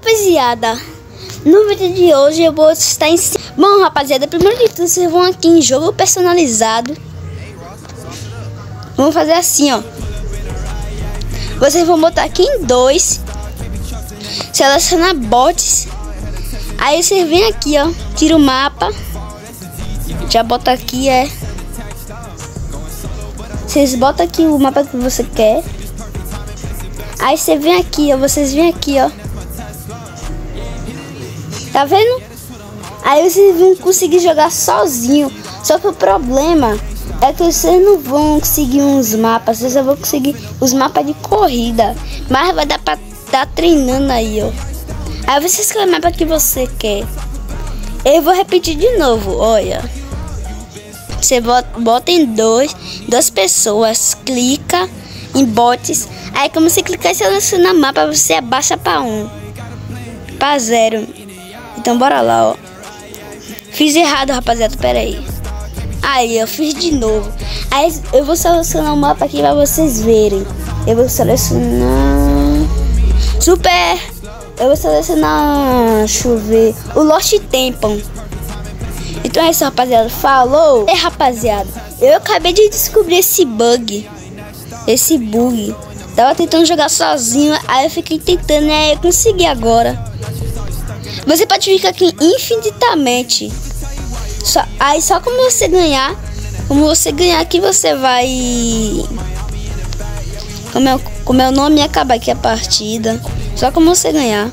rapaziada, no vídeo de hoje eu vou estar em... Bom, rapaziada, primeiro de tudo vocês vão aqui em jogo personalizado. Vamos fazer assim, ó. Vocês vão botar aqui em dois. Selecionar bots. Aí vocês vêm aqui, ó. Tira o mapa. Já bota aqui, é. Vocês botam aqui o mapa que você quer. Aí você vem aqui, ó. Vocês vêm aqui, ó. Tá vendo? Aí vocês vão conseguir jogar sozinho. Só que o problema é que vocês não vão conseguir uns mapas. Vocês só vão conseguir os mapas de corrida. Mas vai dar pra tá treinando aí, ó. Aí você escolhe o mapa que você quer. Eu vou repetir de novo, olha. Você bota, bota em dois, duas pessoas, clica em bots. Aí como você clicar e seleciona mapa, você abaixa para um, para zero. Então bora lá, ó. Fiz errado, rapaziada, pera aí. Aí, eu fiz de novo. Aí eu vou selecionar o mapa aqui para vocês verem. Eu vou selecionar... Super! Eu vou selecionar... Deixa eu ver... O Lost Temple. Então é isso, rapaziada. Falou! É, rapaziada. Eu acabei de descobrir esse bug. Esse bug. Tava tentando jogar sozinho, aí eu fiquei tentando, né? Eu consegui agora. Você pode ficar aqui infinitamente. Só, aí só como você ganhar, como você ganhar aqui você vai como é, como é o nome acaba aqui a partida. Só como você ganhar.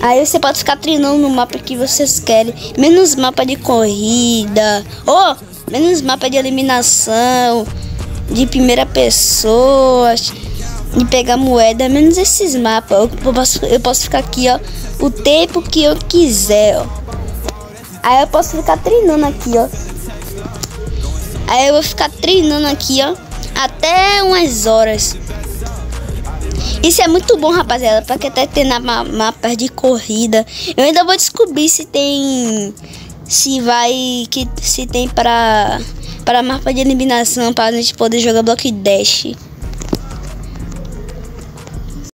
Aí você pode ficar treinando no mapa que vocês querem. Menos mapa de corrida. Ou oh, menos mapa de eliminação. De primeira pessoa de pegar moeda, menos esses mapas. Eu posso, eu posso ficar aqui, ó, o tempo que eu quiser, ó. Aí eu posso ficar treinando aqui, ó. Aí eu vou ficar treinando aqui, ó, até umas horas. Isso é muito bom, rapaziada, para quem tá tendo mapas de corrida. Eu ainda vou descobrir se tem se vai que se tem para para mapa de eliminação para a gente poder jogar bloco dash.